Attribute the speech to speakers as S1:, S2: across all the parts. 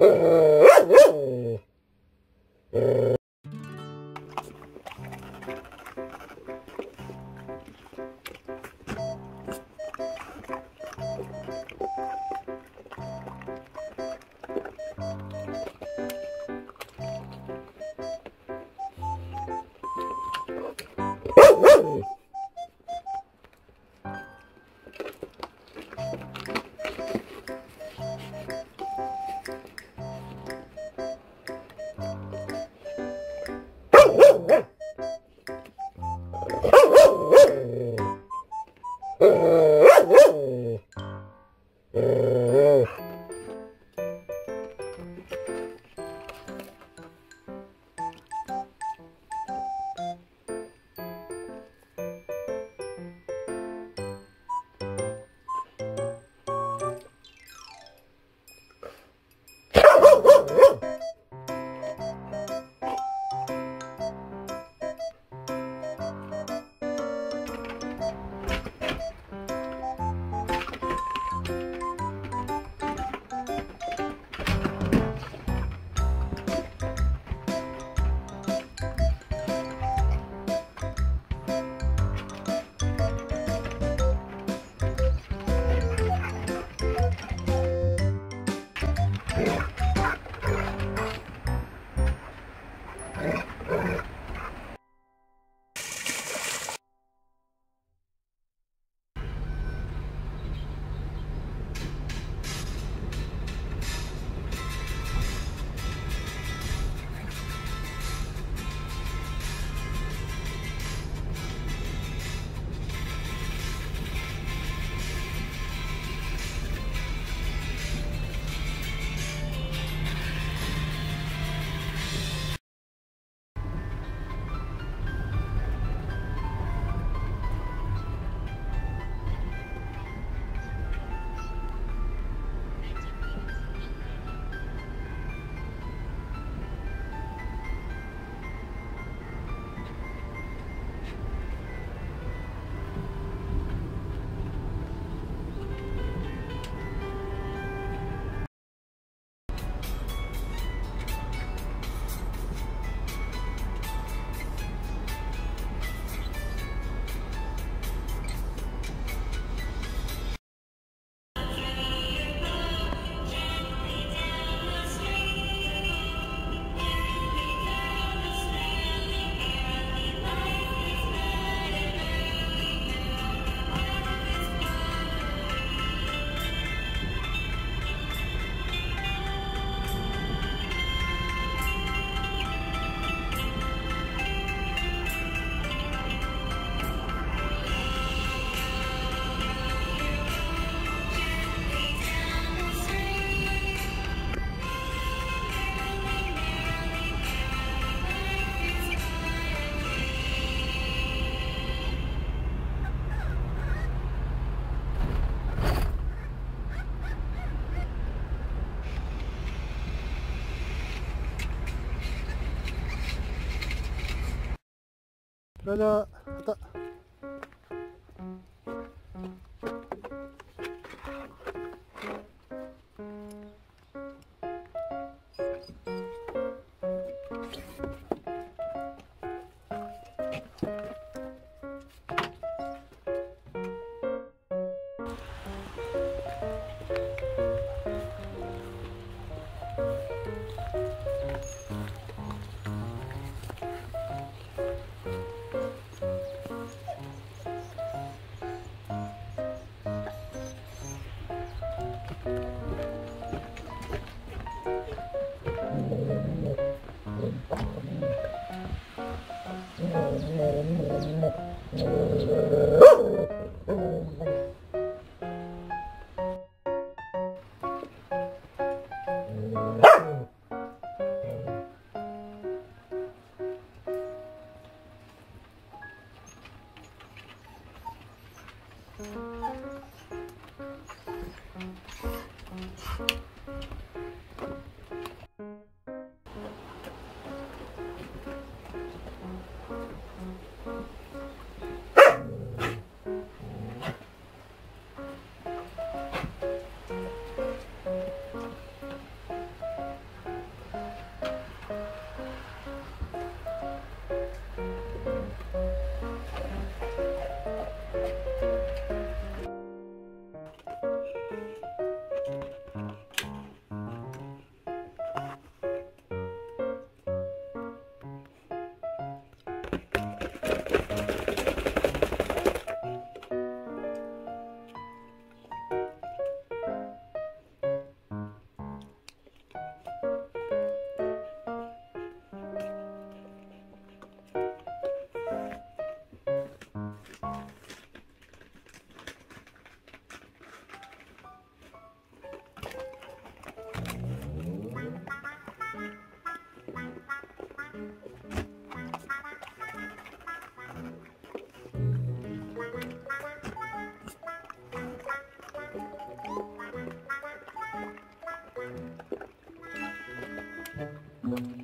S1: Uh-huh. Brrrr. Report. No, hasta, Ah! Thank you.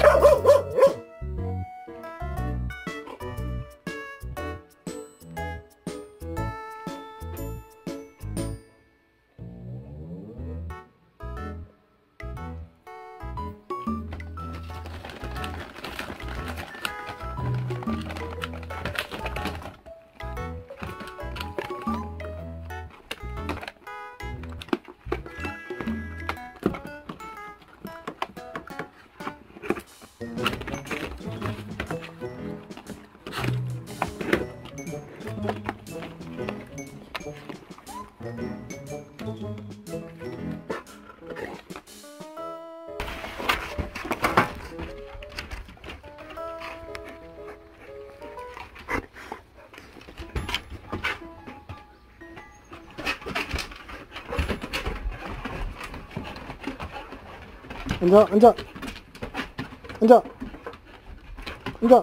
S1: Oh, oh, oh. 앉아 앉아 앉아 앉아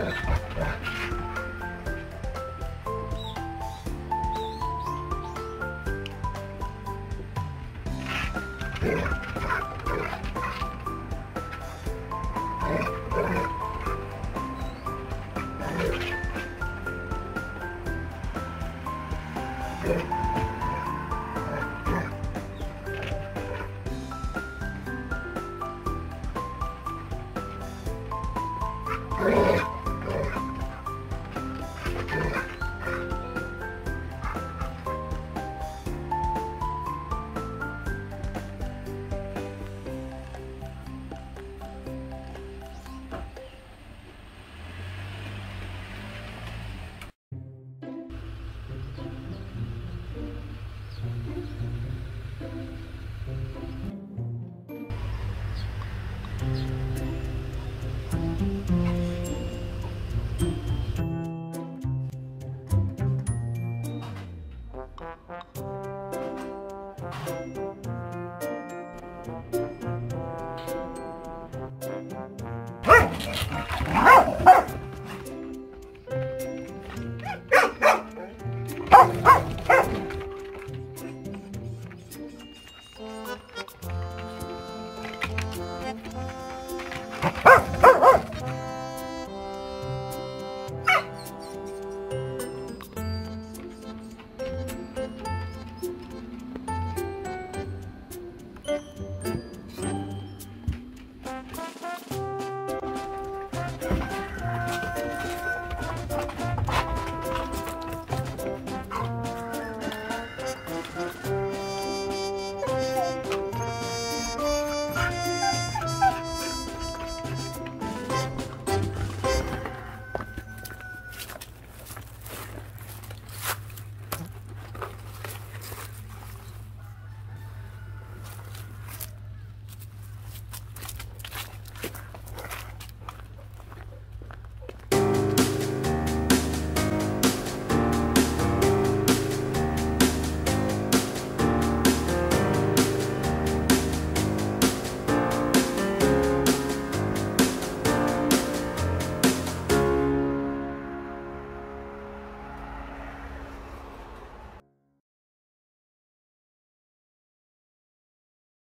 S1: Oh. Ah!